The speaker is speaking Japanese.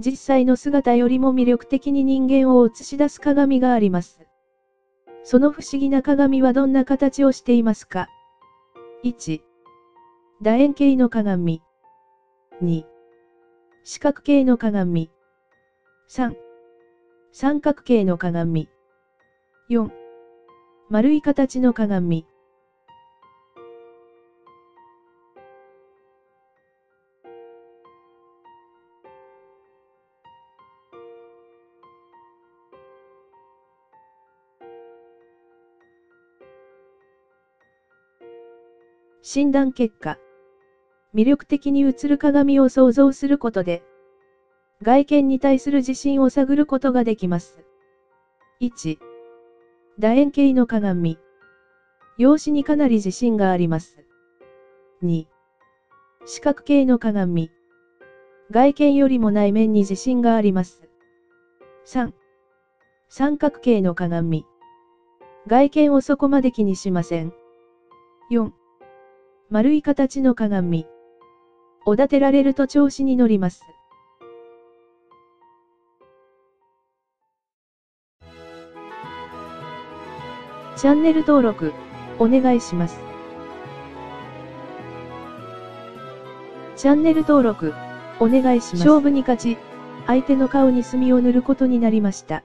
実際の姿よりも魅力的に人間を映し出す鏡があります。その不思議な鏡はどんな形をしていますか ?1、楕円形の鏡。2、四角形の鏡。3、三角形の鏡。4、丸い形の鏡。診断結果。魅力的に映る鏡を想像することで、外見に対する自信を探ることができます。1、楕円形の鏡。容姿にかなり自信があります。2、四角形の鏡。外見よりも内面に自信があります。3、三角形の鏡。外見をそこまで気にしません。4、丸い形の鏡。おだてられると調子に乗ります。チャンネル登録、お願いします。チャンネル登録、お願いします。勝負に勝ち、相手の顔に墨を塗ることになりました。